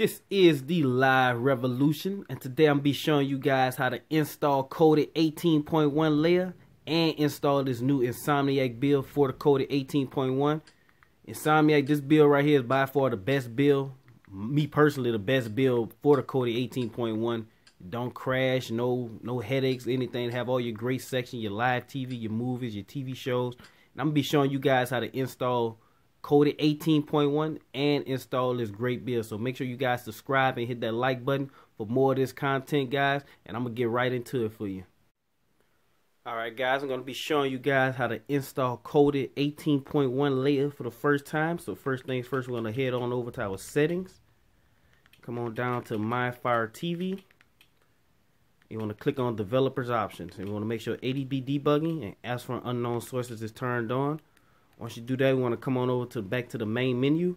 This is the Live Revolution, and today I'm be showing you guys how to install Kodi 18.1 Leia and install this new Insomniac build for the Kodi 18.1. Insomniac, this build right here is by far the best build. Me personally, the best build for the Kodi 18.1. Don't crash, no no headaches, anything. Have all your great section, your live TV, your movies, your TV shows. And I'm gonna be showing you guys how to install Kodi 18.1 and install this great build. So make sure you guys subscribe and hit that like button for more of this content, guys. And I'm going to get right into it for you. Alright guys, I'm going to be showing you guys how to install Kodi 18.1 Leia for the first time. So first things first, we're going to head on over to our settings. Come on down to My Fire TV. You want to click on developers options. And you want to make sure ADB debugging and ask for unknown sources is turned on. Once you do that, we want to come on over to back to the main menu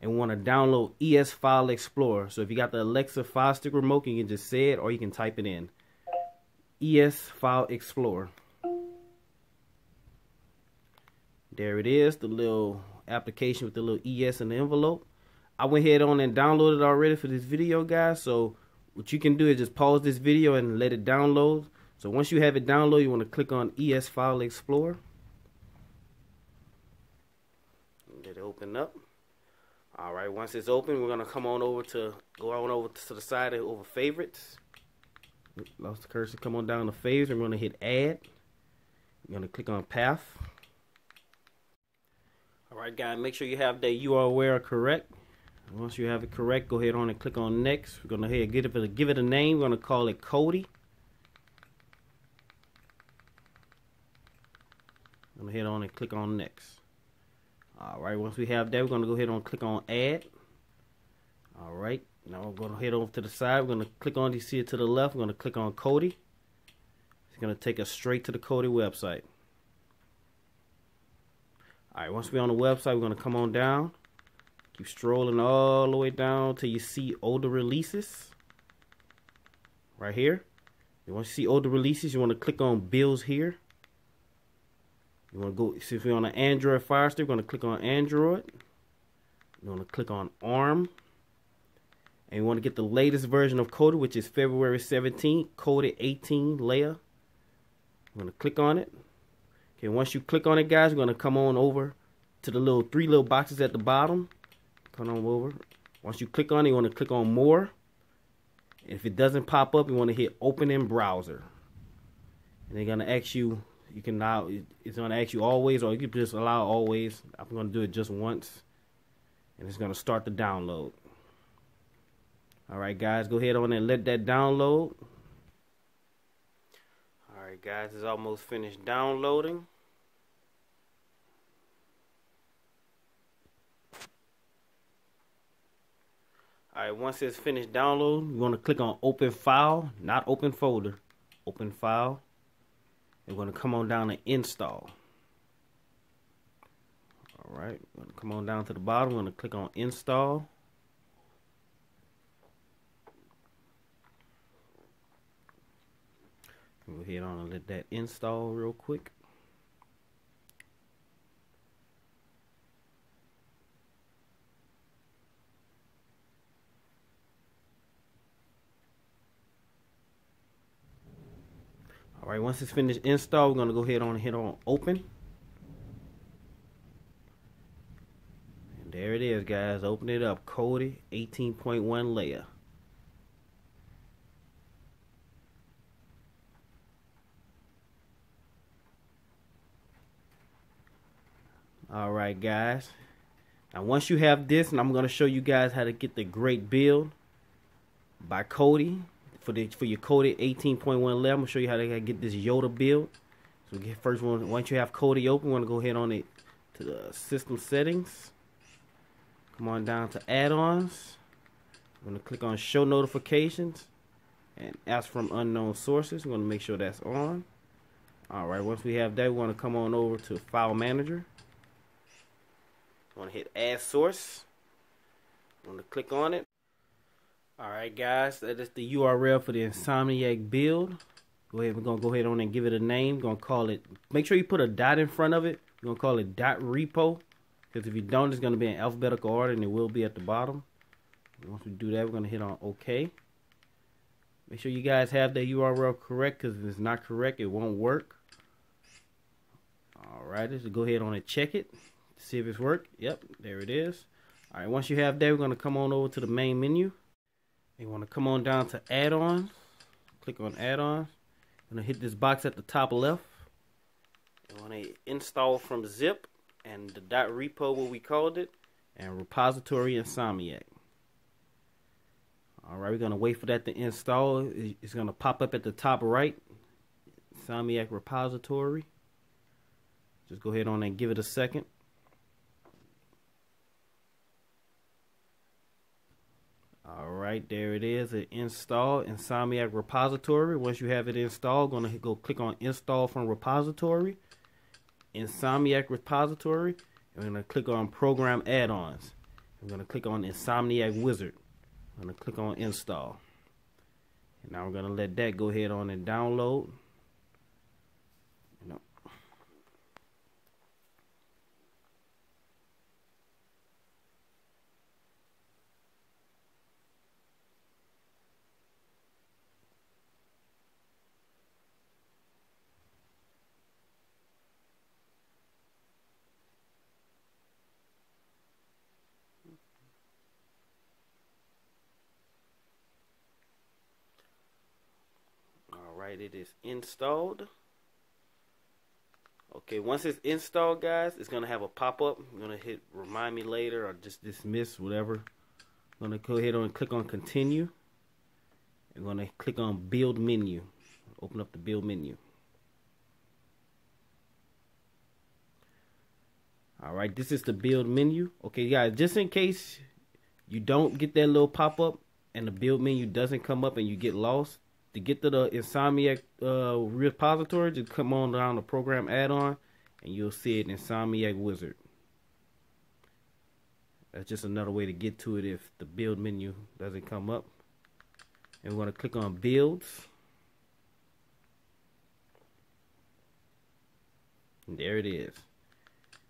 and want to download ES File Explorer. So if you got the Alexa Fire Stick remote, you can just say it or you can type it in. ES File Explorer. There it is, the little application with the little ES in the envelope. I went ahead on and downloaded already for this video, guys. So what you can do is just pause this video and let it download. So once you have it download, you want to click on ES File Explorer. Let it open up. All right, once it's open, we're gonna come on over to go on over to the side over favorites. Lost the cursor. Come on down to favorites. I'm gonna hit add. You're gonna click on path. All right, guys. Make sure you have that URL aware correct. Once you have it correct, go ahead on and click on next. We're gonna head give it give it a name. We're gonna call it Kodi. I'm gonna head on and click on next. All right, once we have that, we're gonna go ahead and click on add. All right, now we're gonna head over to the side. We're gonna click on, you see it to the left, we're gonna click on Kodi. It's gonna take us straight to the Kodi website. All right, once we're on the website, we're gonna come on down. Keep strolling all the way down till you see older releases. Right here. You want to see older releases, you want to click on bills here. You want to go, see if you're on an Android Fire Stick, you're going to click on Android. You want to click on ARM. And you want to get the latest version of Kodi, which is February 17th, Kodi 18 Leia. I'm going to click on it. Okay, once you click on it, guys, you're going to come on over to the little three little boxes at the bottom. Come on over. Once you click on it, you want to click on More. If it doesn't pop up, you want to hit Open in Browser. And they're going to ask you you can now it's to ask you always or you can just allow always I'm going to do it just once and it's going to start the download alright guys go ahead on and let that download alright guys it's almost finished downloading Alright, once it's finished downloading, you want to click on open file, not open folder. Open file. We're going to come on down and install. All right, we're going to come on down to the bottom. We're going to click on install. Go ahead on and let that install real quick. All right, once it's finished install, we're gonna go ahead on and hit on open. And there it is, guys. Open it up. Kodi 18.1 Leia. All right, guys. Now, once you have this, and I'm going to show you guys how to get the great build by Kodi for the for your Kodi 18.1 level. I'm gonna show you how to get this Yoda build. So get first one. Once you have Kodi open, want to go ahead on it to the system settings. Come on down to add-ons. I'm gonna click on show notifications and ask from unknown sources. We're gonna make sure that's on. All right. Once we have that, we want to come on over to File Manager. Want to hit Add Source. Want to click on it. Alright guys, that is the URL for the Insomniac build. Go ahead, we're gonna go ahead on and give it a name. Gonna call it make sure you put a dot in front of it. We're gonna call it dot repo. Because if you don't, it's gonna be in alphabetical order and it will be at the bottom. Once we do that, we're to hit on OK. Make sure you guys have that URL correct because if it's not correct, it won't work. Alright, let's go ahead on and check it. See if it's worked. Yep, there it is. Alright, once you have that, we're to come on over to the main menu. You want to come on down to add-ons. Click on add-ons. I'm going to hit this box at the top left. You want to install from zip and the dot repo what we called it and repository Insomniac. Alright, we're going to wait for that to install. It's going to pop up at the top right. Insomniac repository. Just go ahead on and give it a second. Alright, there it is. It installed Insomniac repository. Once you have it installed, to go click on install from repository. Insomniac repository. And we're to click on program add-ons. I'm to click on Insomniac Wizard. I'm to click on install. And now we're to let that go ahead on and download. Alright, it is installed. Okay, once it's installed, guys, it's to have a pop-up. I'm to hit remind me later or just dismiss, whatever. I'm to go ahead and click on continue. I'm to click on build menu. Open up the build menu. Alright, this is the build menu. Okay, guys, just in case you don't get that little pop-up and the build menu doesn't come up and you get lost, to get to the Insomniac uh, repository, just come on down the program add-on, and you'll see it Insomniac Wizard. That's just another way to get to it if the build menu doesn't come up. And we're going to click on builds. And there it is.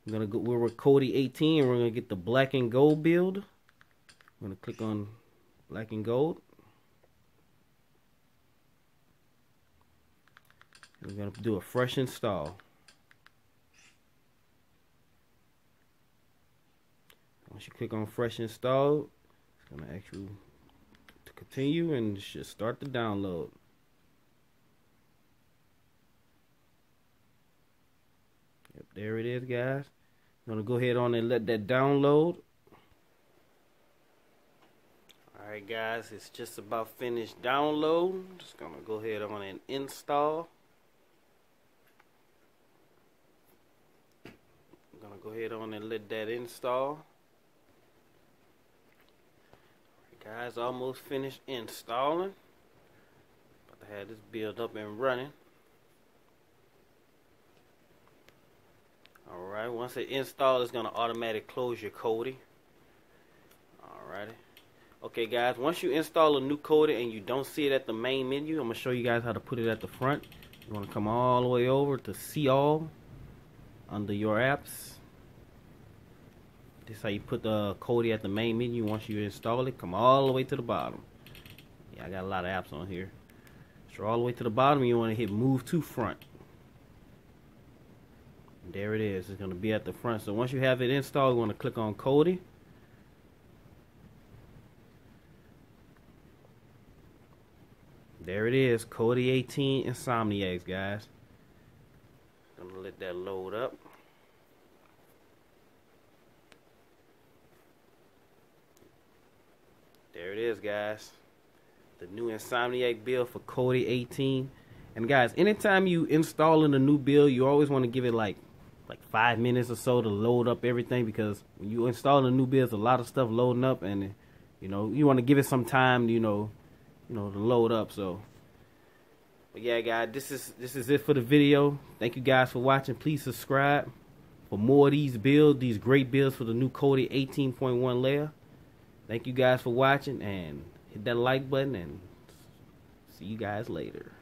We're gonna go. We're with Kodi 18, and we're gonna get the black and gold build. I'm gonna click on black and gold. We're going to do a fresh install. Once you click on fresh install, it's going to ask you to continue and should start the download. Yep, there it is, guys. I'm going to go ahead on and let that download. Alright guys, it's just about finished download. Just gonna go ahead on and install. gonna go ahead on and let that install. Guys almost finished installing. About to have this build up and running. Alright once it installs it's gonna automatically close your Kodi alrighty. Okay guys once you install a new Kodi and you don't see it at the main menu I'm gonna show you guys how to put it at the front. You want to come all the way over to see all under your apps this is how you put the Kodi at the main menu once you install it. Come all the way to the bottom. Yeah, I got a lot of apps on here. So all the way to the bottom, you want to hit move to front. there it is. It's going to be at the front. So once you have it installed, you want to click on Kodi. There it is, Kodi 18 Insomniacs, guys. Gonna let that load up. There it is, guys. The new Insomniac build for Kodi 18. And guys, anytime you install in a new build, you always want to give it like like five minutes or so to load up everything because when you install a new build, a lot of stuff loading up, and you know you want to give it some time, you know, you know to load up. So, but yeah, guys, this is this is it for the video. Thank you guys for watching. Please subscribe for more of these builds, these great builds for the new Kodi 18.1 Leia. Thank you guys for watching and hit that like button and see you guys later.